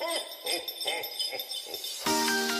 Ho, ho, ho, ho, ho.